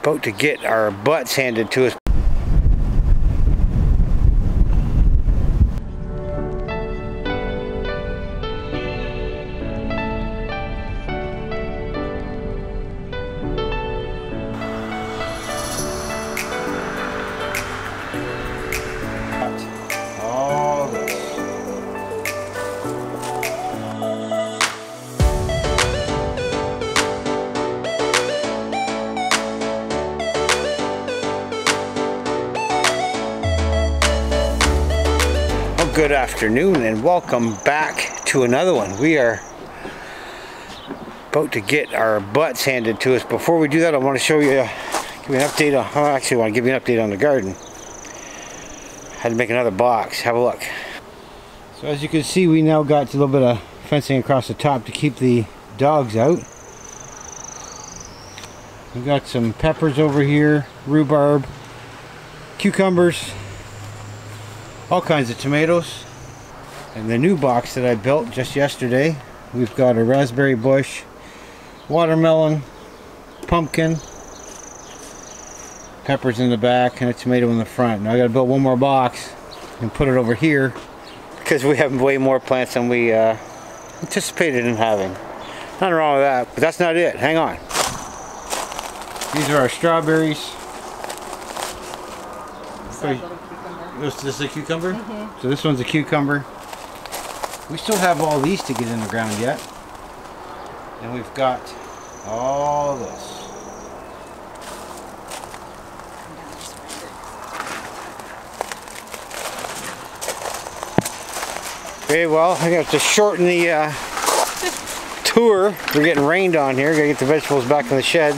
about to get our butts handed to us. Good afternoon and welcome back to another one. We are about to get our butts handed to us. Before we do that, I want to show you, give you an update on, oh, actually I want to give you an update on the garden. Had to make another box. Have a look. So as you can see, we now got a little bit of fencing across the top to keep the dogs out. We got some peppers over here, rhubarb, cucumbers, all kinds of tomatoes. And the new box that I built just yesterday, we've got a raspberry bush, watermelon, pumpkin, peppers in the back, and a tomato in the front. Now I gotta build one more box and put it over here because we have way more plants than we uh, anticipated in having. Nothing wrong with that, but that's not it. Hang on. These are our strawberries. This, this is a cucumber? So this one's a cucumber. We still have all these to get in the ground yet. And we've got all this. Okay, well, I have to shorten the uh, tour. We're getting rained on here. Gotta get the vegetables back in the shed.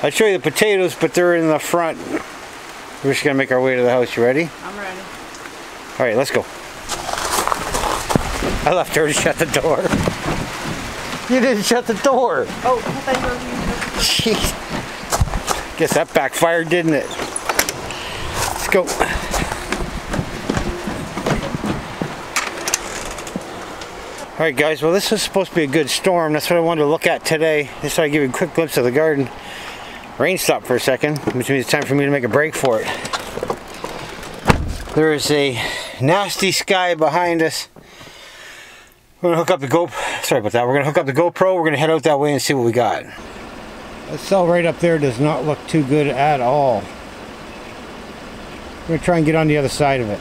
I'll show you the potatoes, but they're in the front. We're just gonna make our way to the house. You ready? I'm ready. All right, let's go. I left her to shut the door. You didn't shut the door. Oh, I thought you were Jeez. Guess that backfired, didn't it? Let's go. All right, guys. Well, this was supposed to be a good storm. That's what I wanted to look at today. Just so I give you a quick glimpse of the garden. Rain stopped for a second, which means it's time for me to make a break for it. There is a nasty sky behind us. We're gonna hook up the GoPro. Sorry about that. We're gonna hook up the GoPro. We're gonna head out that way and see what we got. That cell right up there does not look too good at all. We're gonna try and get on the other side of it.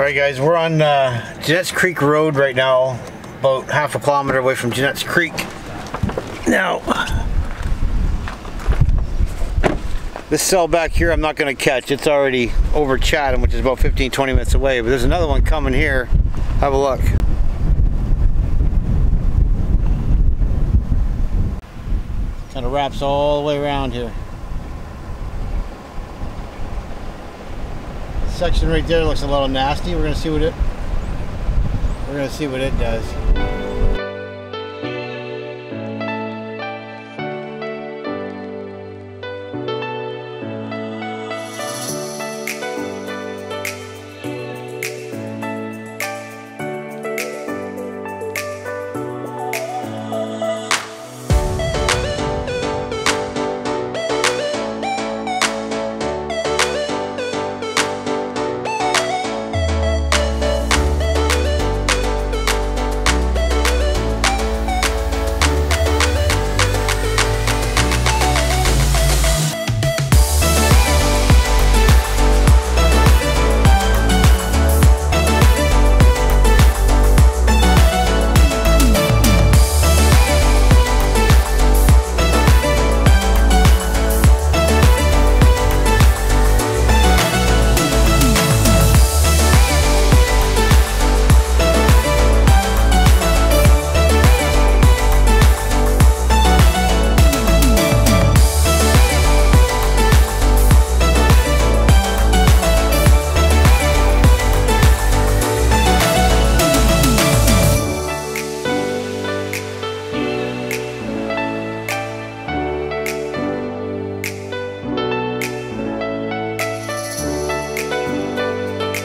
All right, guys, we're on uh, Jeanette's Creek Road right now, about half a kilometer away from Jeanette's Creek. Now, this cell back here I'm not going to catch. It's already over Chatham, which is about 15, 20 minutes away. But there's another one coming here. Have a look. Kind of wraps all the way around here. Section right there looks a little nasty. We're gonna see what it we're gonna see what it does.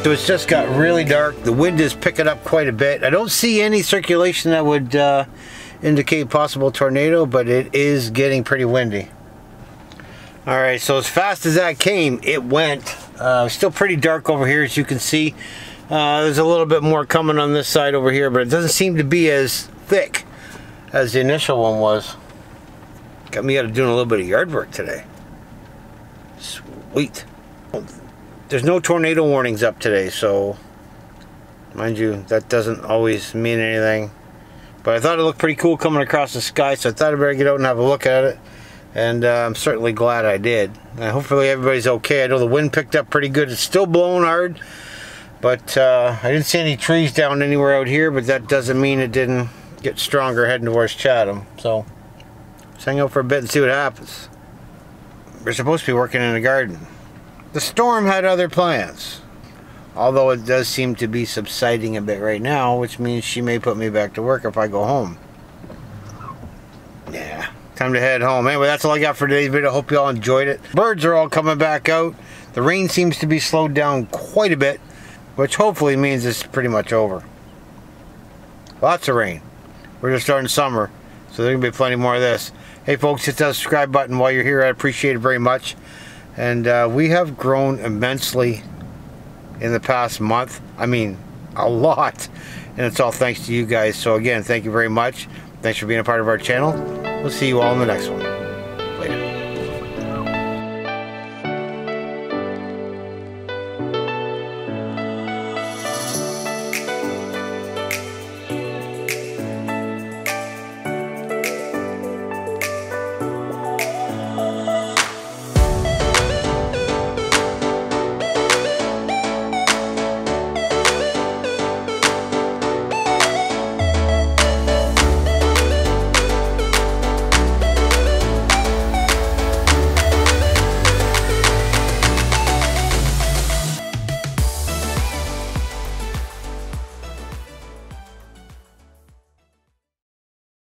So it's just got really dark. The wind is picking up quite a bit. I don't see any circulation that would uh, indicate possible tornado, but it is getting pretty windy. All right, so as fast as that came, it went. Uh, still pretty dark over here, as you can see. Uh, there's a little bit more coming on this side over here, but it doesn't seem to be as thick as the initial one was. Got me out of doing a little bit of yard work today. Sweet. There's no tornado warnings up today, so mind you, that doesn't always mean anything. But I thought it looked pretty cool coming across the sky, so I thought I'd better get out and have a look at it. And uh, I'm certainly glad I did. And hopefully everybody's okay. I know the wind picked up pretty good. It's still blowing hard, but uh, I didn't see any trees down anywhere out here, but that doesn't mean it didn't get stronger heading towards Chatham. So let's hang out for a bit and see what happens. We're supposed to be working in the garden. The storm had other plans. Although it does seem to be subsiding a bit right now, which means she may put me back to work if I go home. Yeah, time to head home. Anyway, that's all I got for today's video. Hope you all enjoyed it. Birds are all coming back out. The rain seems to be slowed down quite a bit, which hopefully means it's pretty much over. Lots of rain. We're just starting summer, so there's going to be plenty more of this. Hey folks, hit that subscribe button while you're here. I appreciate it very much. And uh, we have grown immensely in the past month. I mean, a lot. And it's all thanks to you guys. So again, thank you very much. Thanks for being a part of our channel. We'll see you all in the next one.